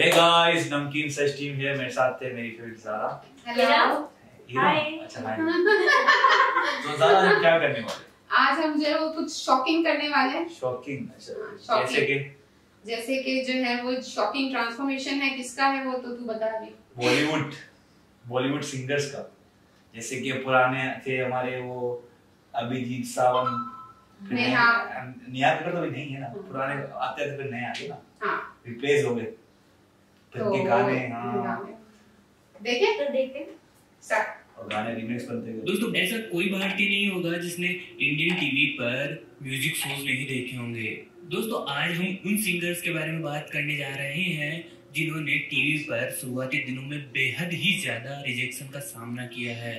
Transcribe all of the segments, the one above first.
Hey guys नमकीन सच team है मेरे साथ थे मेरी favourite Zara hello hero Hi. अच्छा हाय तो ज़ारा हम क्या करने वाले आज हम जो है वो कुछ शॉकिंग करने वाले हैं। शॉकिंग अच्छा। जैसे कि? जैसे कि जो है वो शॉकिंग ट्रांसफॉर्मेशन है। किसका है वो? तो तू बता अभी। बॉलीवुड बॉलीवुड सिंगर्स का। जैसे कि पुराने थे हमारे वो अभिजीत सावंत। नेहा। नेहा तो अभी नहीं है ना। पुराने आते थे फिर नए आते ना। हाँ। रिप्लेस हो गए। फिर तो उनके गाने हाँ। देखे? तो देखते और गाने रिमिक्स बनते गए दोस्तों ऐसा कोई भारतीय नहीं होगा जिसने इंडियन टीवी पर म्यूज़िक शोज़ नहीं देखे होंगे। दोस्तों आज हम उन सिंगर्स के बारे में बात करने जा रहे हैं जिन्होंने टीवी पर शुरुआती दिनों में बेहद ही ज़्यादा रिजेक्शन का सामना किया है।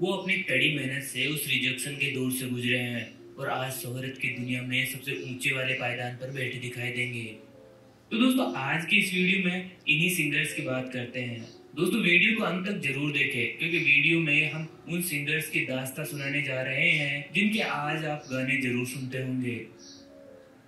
वो अपनी कड़ी मेहनत से उस रिजेक्शन के दौर से गुजरे हैं और आज शोहरत की दुनिया में सबसे ऊँचे वाले पायदान पर बैठे दिखाई देंगे। तो दोस्तों आज की इस वीडियो में इन्हीं सिंगर्स की बात करते हैं। दोस्तों वीडियो को अंत तक ज़रूर देखें क्योंकि वीडियो में हम उन सिंगर्स की दास्ता सुनाने जा रहे हैं जिनके आज आप गाने ज़रूर सुनते होंगे।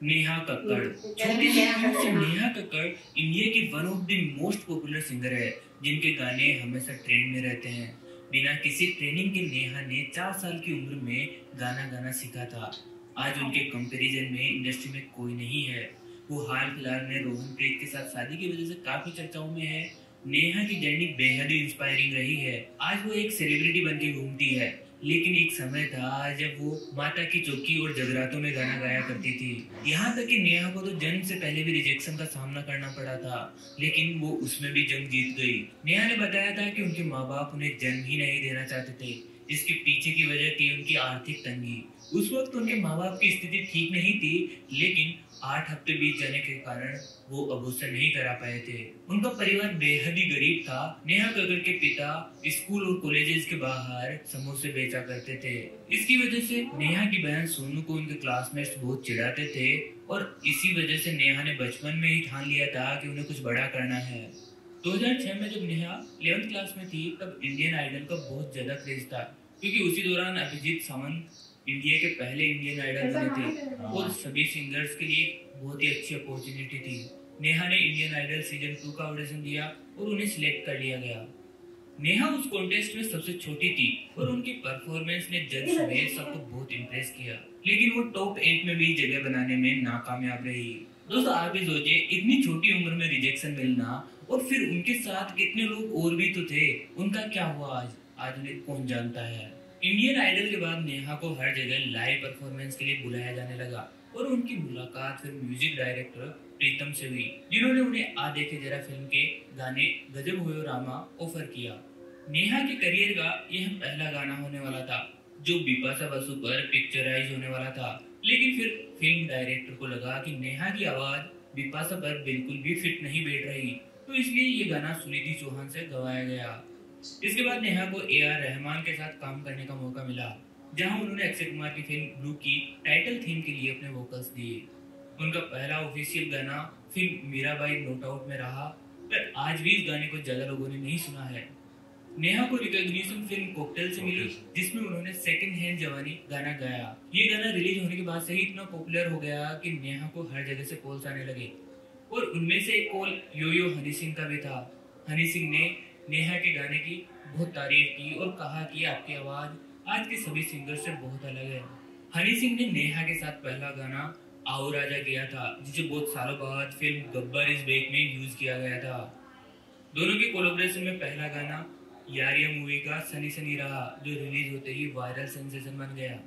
नेहा कक्कड़। छोटी सी उम्र से नेहा कक्कड़ इंडिया की one of the most popular singer है जिनके गाने हमेशा ट्रेंड में रहते हैं। बिना किसी ट्रेनिंग के नेहा ने चार साल की उम्र में गाना गाना सीखा था। आज उनके कंपैरिजन में इंडस्ट्री में कोई नहीं है। वो हाल फ़िलहाल में रोहन प्रीत के साथ शादी की वजह से काफ़ी चर्चाओं में है। नेहा की जर्नी बेहद ही इंस्पायरिंग रही है। आज वो एक सेलिब्रिटी बन के घूमती है। लेकिन एक समय था जब वो माता की चौकी और जगरातों में गाना गाया करती थी। यहाँ तक कि नेहा को तो जन्म से पहले भी रिजेक्शन का सामना करना पड़ा था। लेकिन वो उसमें भी जंग जीत गई। नेहा ने बताया था कि उनके माँ बाप उन्हें जन्म ही नहीं देना चाहते थे इसके पीछे की वजह थी उनकी आर्थिक तंगी। उस वक्त उनके माँ बाप की स्थिति ठीक नहीं थी, लेकिन आठ हफ़्ते बीत जाने के कारण वो अबूसन नहीं करा पाए थे। उनका परिवार बेहद ही गरीब था। नेहा कक्कड़ के पिता स्कूल और कॉलेजेस के बाहर समोसे बेचा करते थे। इसकी वजह से नेहा की बहन सोनू को उनके क्लासमेट्स बहुत चिढ़ाते थे और इसी वजह से नेहा ने बचपन में ही ठान लिया था कि उन्हें कुछ बड़ा करना है। 2006 में जब नेहा 11th क्लास में थी, तब इंडियन आइडल का बहुत ज़्यादा क्रेज था, क्योंकि उसी दौरान अभिजीत सावंत इंडिया के पहले इंडियन आइडल बने थे। और सभी सिंगर्स के लिए बहुत ही अच्छी अपॉर्चुनिटी थी। नेहा ने इंडियन आइडल सीज़न टू का ऑडिशन दिया और उन्हें सिलेक्ट कर लिया गया। नेहा उस कॉन्टेस्ट में सबसे छोटी थी और उनकी परफॉर्मेंस ने जज समेत सबको बहुत इम्प्रेस किया। लेकिन वो टॉप एट में भी जगह बनाने में नाकामयाब रही। दोस्तों आप ही सोचिए इतनी छोटी उम्र में रिजेक्शन मिलना और फिर उनके साथ कितने लोग और भी तो थे उनका क्या हुआ आज? आज उन्हें कौन जानता है? इंडियन आइडल के बाद नेहा को हर जगह लाइव परफॉर्मेंस के लिए बुलाया जाने लगा और उनकी मुलाकात फिर म्यूज़िक डायरेक्टर प्रीतम से हुई, जिन्होंने उन्हें आ देखे जरा फ़िल्म के गाने गजब हुए रामा ऑफ़र किया। नेहा के करियर का यह पहला गाना होने वाला था, जो बिपाशा बसु पर पिक्चराइज होने वाला था। लेकिन फिर फ़िल्म डायरेक्टर को लगा कि नेहा की आवाज़ बिपाशा पर बिल्कुल भी फिट नहीं बैठ रही तो इसलिए ये गाना सुनिधि चौहान से गवाया गया। इसके बाद नेहा को ए आर रहमान के साथ काम करने का मौका मिला जहाँ उन्होंने अक्षय कुमार की फ़िल्म ब्लू की टाइटल थीम के लिए अपने वोकल्स दिए। उनका पहला ऑफिशियल गाना फ़िल्म मीराबाई नोट आउट में रहा पर आज भी इस गाने को ज़्यादा लोगों ने नहीं सुना है। नेहा को रिकॉग्निशन फ़िल्म कॉकटेल से मिली जिसमें उन्होंने सेकंड हैंड जवानी गाना गाया। ये गाना रिलीज़ होने के बाद से ही इतना पॉपुलर हो गया कि नेहा को हर जगह से कॉल्स आने लगे। और उनमें से एक call Yo Yo Honey Singh का भी था। हनी सिंह ने नेहा के गाने की बहुत तारीफ़ की और कहा कि आपकी आवाज़ आज के सभी सिंगर से बहुत अलग है। हनी सिंह ने नेहा के साथ पहला गाना आओ राजा किया था जिसे बहुत सालों बाद फ़िल्म गब्बर इज़ बेक में यूज़ किया गया था। दोनों के कोलोब्रेशन में पहला गाना यारिया मूवी का सनी सनी रहा जो रिलीज़ होते ही वायरल सेंसेशन बन गया।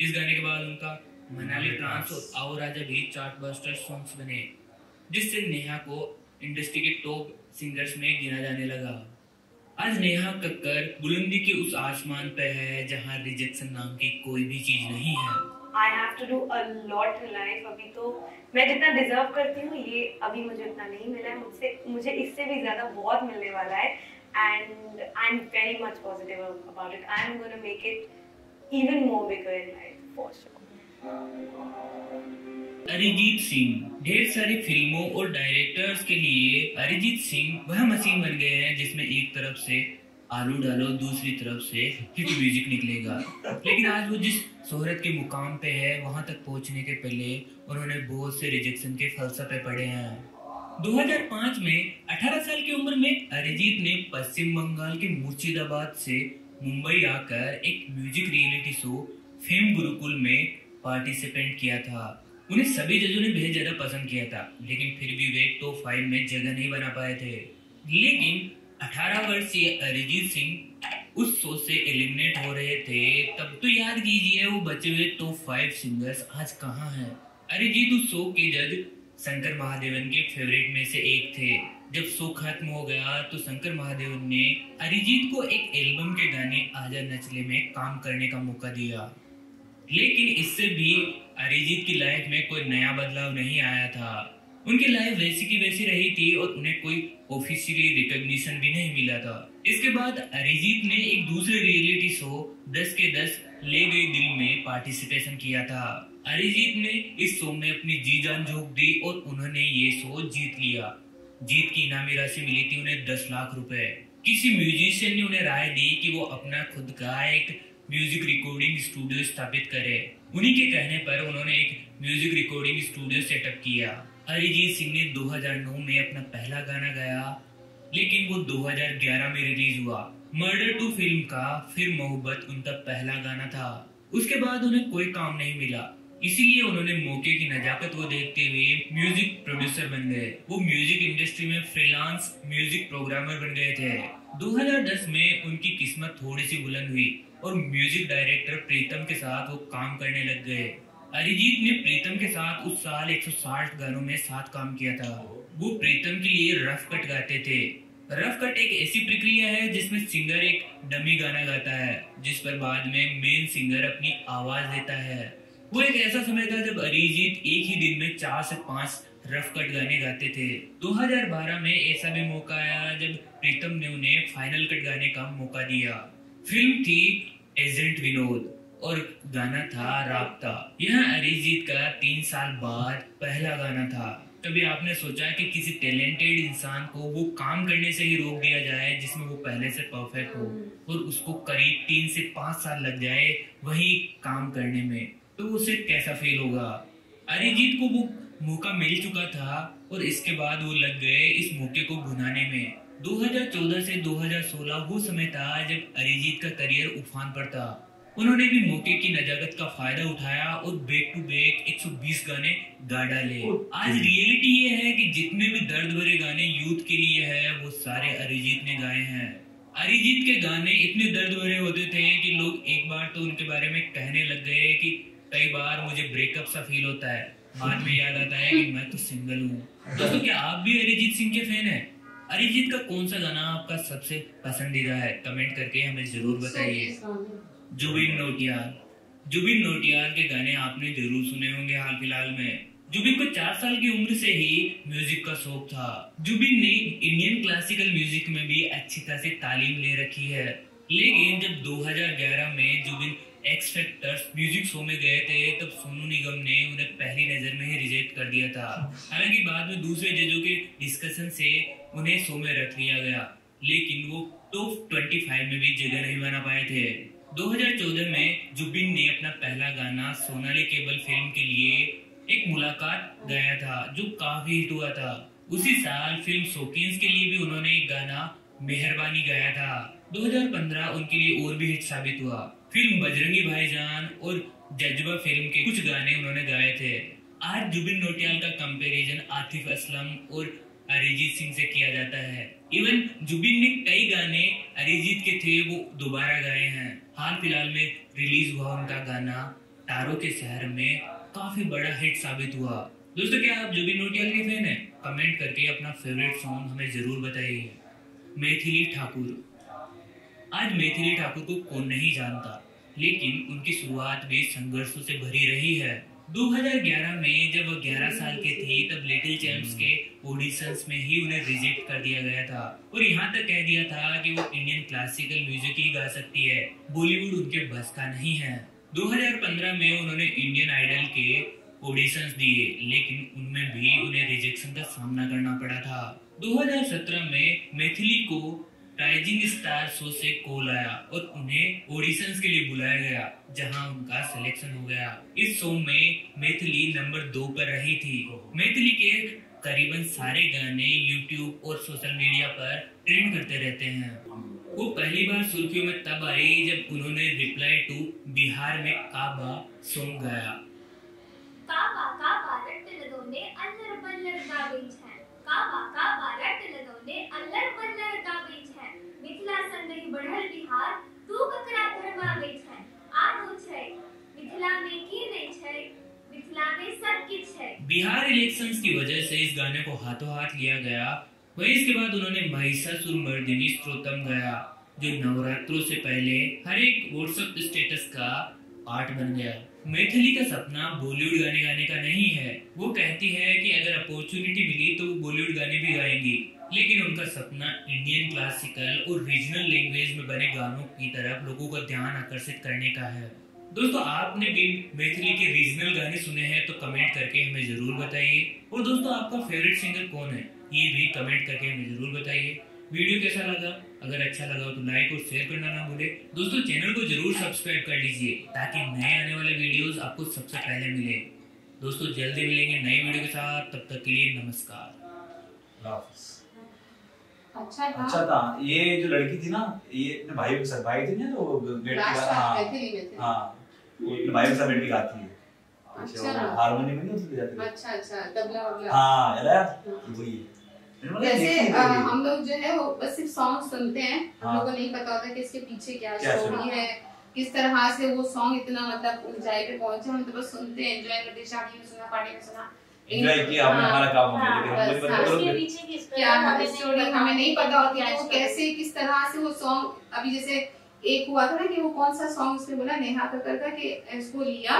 इस गाने के बाद उनका मनाली ट्रांस और आओ राजा भी चार्ट बस्टर सॉन्ग्स बने जिससे नेहा को इंडस्ट्री के टॉप सिंगर्स में गिना जाने लगा। आज नेहा कक्कर बुलंदी के उस आसमान पे है, जहाँ रिजेक्शन नाम की कोई भी चीज़ नहीं है। I have to do a lot in life अभी तो। मैं जितना डिजर्व करती हूँ, ये अभी मुझे उतना नहीं मिला है। मुझसे, मुझे इससे भी ज़्यादा बहुत मिलने वाला है। And I am very much positive about it I am gonna make it even more bigger in life for sure Arijit Singh. ढेर सारी फ़िल्मों और डायरेक्टर्स के लिए अरिजीत सिंह वह मशीन बन गए हैं जिसमें एक तरफ़ से आलू डालो, दूसरी तरफ़ से हिट म्यूज़िक निकलेगा। लेकिन आज वो जिस शोहरत के मुकाम पे है, वहाँ तक पहुँचने के पहले उन्होंने बहुत से रिजेक्शन के फलसफे पढ़े हैं। 2005 में 18 साल की उम्र में अरिजीत ने पश्चिम बंगाल के मुर्शिदाबाद से मुंबई आकर एक music reality show fame Gurukul में पार्टिसिपेंट किया था। उन्हें सभी जजों ने बेहद ज़्यादा पसंद किया था, लेकिन फिर भी वे टॉप फाइव में जगह नहीं बना पाए थे। लेकिन 18 वर्षीय अरिजीत सिंह उस शो से एलिमिनेट हो रहे थे। तब तो याद कीजिए, वो बचे हुए टॉप फाइव सिंगर्स आज कहाँ हैं? अरिजीत उस शो के जज शंकर महादेवन के फेवरेट में से एक थे। जब शो खत्म हो गया तो शंकर महादेवन ने अरिजीत को एक एल्बम के गाने आजा नचले में काम करने का मौका दिया। लेकिन इससे भी अरिजीत की लाइफ में कोई नया बदलाव नहीं आया था। उनकी लाइफ वैसी की वैसी रही थी और उन्हें कोई ऑफिशियली रिकॉग्निशन भी नहीं मिला था। इसके बाद अरिजीत ने एक दूसरे रियलिटी शो दस के दस, ले गई दिल में पार्टिसिपेशन किया था। अरिजीत ने इस शो में अपनी जी जान झोंक दी और उन्होंने ये शो जीत लिया। जीत की इनामी राशि मिली थी उन्हें दस लाख रुपए। किसी म्यूजिशियन ने उन्हें राय दी कि वो अपना खुद का एक म्यूज़िक रिकॉर्डिंग स्टूडियो स्थापित करे। उन्हीं के कहने पर उन्होंने एक म्यूज़िक रिकॉर्डिंग स्टूडियो सेटअप किया। अरिजीत सिंह ने 2009 में अपना पहला गाना गाया, लेकिन वो 2011 में रिलीज़ हुआ। मर्डर टू फ़िल्म का फिर मोहब्बत उनका पहला गाना था। उसके बाद उन्हें कोई काम नहीं मिला। इसीलिए उन्होंने मौके की नजाकत को देखते हुए म्यूज़िक प्रोड्यूसर बन गए। वो म्यूज़िक इंडस्ट्री में फ्रीलांस म्यूज़िक प्रोग्रामर बन गए थे। 2010 में उनकी किस्मत थोड़ी सी बुलंद हुई। और म्यूज़िक डायरेक्टर प्रीतम के साथ वो काम करने लग गए। अरिजीत ने प्रीतम के साथ उस साल 160 गानों में साथ काम किया था। वो प्रीतम के लिए रफ कट गाते थे। रफ कट एक ऐसी प्रक्रिया है जिसमें सिंगर एक डमी गाना गाता है, जिस पर बाद में मेन सिंगर अपनी आवाज़ देता है। वो एक ऐसा समय था जब अरिजीत एक ही दिन में चार से पाँच रफ कट गाने गाते थे। 2012 में ऐसा भी मौका आया जब प्रीतम ने उन्हें फाइनल कट गाने का मौका दिया। फ़िल्म थी एजेंट विनोद और गाना था राबता। यह अरिजीत का तीन साल बाद पहला गाना था। कभी आपने सोचा कि किसी टैलेंटेड इंसान को वो काम करने से ही रोक दिया जाए जिसमें वो पहले से परफेक्ट हो और उसको करीब तीन से पाँच साल लग जाए वही काम करने में तो उसे कैसा फील होगा? अरिजीत को वो मौका मिल चुका था और इसके बाद वो लग गए इस मौके को भुनाने में। 2014 से 2016 वो समय था जब अरिजीत का करियर उफान पर था। उन्होंने भी मौके की नजाकत का फ़ायदा उठाया और बैक टू बैक 120 गाने गा डाले। आज रियलिटी ये है कि जितने भी दर्द भरे गाने यूथ के लिए है वो सारे अरिजीत ने गाए हैं। अरिजीत के गाने इतने दर्द भरे होते थे कि लोग एक बार तो उनके बारे में कहने लग गए कि कई बार मुझे ब्रेकअप सा फील होता है। बाद में याद आता है कि मैं तो सिंगल हूँ। दोस्तों क्या आप भी अरिजीत सिंह के फ़ैन हैं? अरिजीत का कौन सा गाना आपका सबसे पसंदीदा है? कमेंट करके हमें ज़रूर बताइए। जुबिन नोटियाल। जुबिन नोटियाल के गाने आपने ज़रूर सुने होंगे हाल फ़िलहाल में। जुबिन को चार साल की उम्र से ही म्यूज़िक का शौक था। जुबिन ने इंडियन क्लासिकल म्यूज़िक में भी अच्छी खासी तालीम ले रखी है। लेकिन जब 2011 में Jubin X factors music show में गए थे तब सोनू निगम ने उन्हें पहली नज़र में ही रिजेक्ट कर दिया था। हालाँकि बाद में दूसरे जजों के डिस्कशन से उन्हें शो में रख लिया गया। लेकिन वो टॉप 25 में भी जगह नहीं बना पाए थे। 2014 में जुबिन ने अपना पहला गाना सोनाली केबल फ़िल्म के लिए एक मुलाकात गाया था, जो काफ़ी हिट हुआ था। उसी साल फ़िल्म शोकीन्स के लिए भी उन्होंने एक गाना मेहरबानी गाया था। 2015 उनके लिए और भी हिट साबित हुआ। फ़िल्म बजरंगी भाईजान और जज्बा फ़िल्म के कुछ गाने उन्होंने गाए थे। आज जुबिन नोटियाल का कंपैरिजन आतिफ असलम और अरिजीत सिंह से किया जाता है। इवन जुबिन ने कई गाने अरिजीत के थे, वो दोबारा गाए हैं। हाल फ़िलहाल में रिलीज़ हुआ उनका गाना तारों के शहर में, काफ़ी बड़ा हिट साबित हुआ। दोस्तों, क्या आप जुबिन नोटियाल के फ़ैन हैं? कमेंट करके अपना फेवरेट सॉन्ग हमें ज़रूर बताइए। मैथिली ठाकुर। आज मैथिली ठाकुर को कौन नहीं जानता, लेकिन उनकी शुरुआत भी संघर्षों से भरी रही है। 2011 में जब वो 11 साल के थे, तब लिटिल चैम्प्स के ऑडिशंस में ही उन्हें रिजेक्ट कर दिया गया था। और यहाँ तक कह दिया था कि वो इंडियन क्लासिकल म्यूज़िक ही गा सकती है। बॉलीवुड उनके बस का नहीं है। 2015 में उन्होंने इंडियन आइडल के ऑडिशंस दिए, लेकिन उनमें भी उन्हें रिजेक्शन का सामना करना पड़ा था। 2017 में मैथिली को राइजिंग स्टार शो से कॉल आया और उन्हें ऑडिशन के लिए बुलाया गया, जहाँ उनका सिलेक्शन हो गया। इस शो में मैथिली नंबर दो पर रही थी। मैथिली के करीबन सारे गाने यूट्यूब और सोशल मीडिया पर ट्रेंड करते रहते हैं। वो पहली बार सुर्खियों में तब आई जब उन्होंने रिप्लाई टू बिहार में काबा सॉन्ग गाया। काबा काबा बल्लर काबा काबा बिहार इलेक्शंस की वजह से इस गाने को हाथों हाथ लिया गया। वही इसके बाद उन्होंने महिषासुर मर्दिनी स्त्रोतम गाया, जो नवरात्रों से पहले हर एक व्हाट्सएप स्टेटस का पार्ट बन गया। मैथिली का सपना बॉलीवुड गाने गाने का नहीं है। वो कहती है कि अगर अपॉर्चुनिटी मिली तो वो बॉलीवुड गाने भी गाएँगी। लेकिन उनका सपना इंडियन क्लासिकल और रीजनल लैंग्वेज में बने गानों की तरफ़ लोगों का ध्यान आकर्षित करने का है। दोस्तों आपने भी मैथिली के रीजनल गाने सुने हैं तो कमेंट करके हमें ज़रूर बताइए। और दोस्तों आपका फेवरेट सिंगर कौन है? ये भी कमेंट करके हमें ज़रूर बताइए। वीडियो कैसा लगा? अगर अच्छा लगा हो तो लाइक और शेयर करना ना भूले। दोस्तों चैनल को ज़रूर सब्सक्राइब कर लीजिए ताकि नए आने वाले वीडियोस आपको सबसे पहले मिले। दोस्तों जल्दी मिलेंगे नए वीडियो के साथ। तब तक के लिए नमस्कार। अच्छा था। अच्छा था। ये जो लड़की थी ना ये भाई के भाई थे ना तो बैठ के थे। हाँ। वो बैठ के गाती है। अच्छा। हारमोनियम में नहीं उसके जाते अच्छा अच्छा तबला वबला। हाँ याद आया? वही थी। हम लोग जो है वो बस सिर्फ़ सॉन्ग सुनते हैं। हम हाँ। लोग को नहीं पता होता कि इसके पीछे क्या स्टोरी है। किस तरह से वो सॉन्ग इतना मतलब ऊंचाई पे पहुँचे। हम तो बस सुनते हैं एंजॉय करते शादी में सुना पार्टी में सुना। Enjoy किया हमने हाँ, हमारा काम हो गया हाँ, लेकिन हमको नहीं पता उसके पीछे की story क्या हमें नहीं स्टोरी पता हमें नहीं पता होती है वो कैसे किस तरह से वो सॉन्ग अभी जैसे एक हुआ था ना कि वो कौन सा सॉन्ग उसने बोला नेहा कक्कर का कि इसको लिया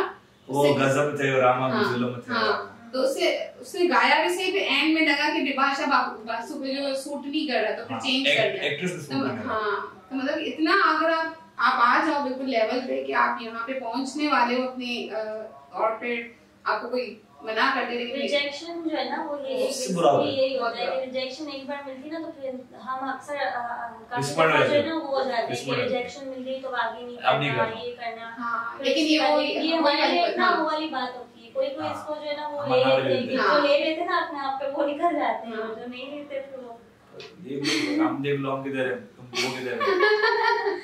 वो गजब थे और रामा हाँ, गुजलो में थे हाँ। तो उससे उसने गाया भी सही पे एंड में लगा कि बिपाशा बासु पे जो सूट नहीं कर रहा तो फिर हाँ, चेंज एक- कर दिया एक्ट्रेस तो। हाँ तो मतलब इतना अगर आप आप आ जाओ बिल्कुल लेवल पे कि आप यहाँ पे पहुँचने वाले हो अपने और फिर आपको कोई मना कर दे रिजेक्शन जो है ना वो ये उससे बुरा होता है। यही होता है रिजेक्शन एक बार मिलती ना तो फिर हम अक्सर काफ़ी है ना वो हो जाते हैं रिजेक्शन मिल गई तो आगे नहीं करना। ये करना हाँ लेकिन ये वो ये हमारे लिए हाँ, ना वो वाली बात होती है कोई कोई हाँ। इसको जो है ना वो ले लेते हैं हैं। ले लेते हैं ना अपने आप पे वो निकल जाते हैं हाँ। जो नहीं लेते फिर वो देख लो हम देख लो हम किधर है तुम वो किधर है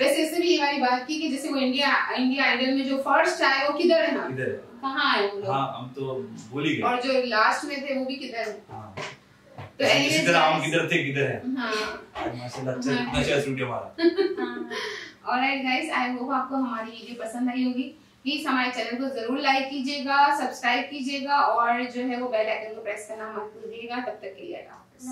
वैसे इससे भी ये वाली बात की कि जैसे वो इंडिया इंडिया आइडल में जो फ़र्स्ट आए वो किधर है? किधर है? कहाँ आए वो लोग? हाँ हम तो भूल ही गए। और जो लास्ट में थे वो भी किधर है? हाँ। तो इसी तरह हम किधर थे किधर है? हाँ। माशाल्लाह अच्छा हाँ। इतना अच्छा सूट है। हमारा हाँ। ऑलराइट गाइस आई होप आपको हमारी वीडियो पसंद आई होगी। प्लीज़ हमारे चैनल को ज़रूर लाइक कीजिएगा सब्सक्राइब कीजिएगा और जो है वो बेल आइकन को प्रेस करना मत भूलिएगा। तब तक के लिए अल्लाह हाफिज़।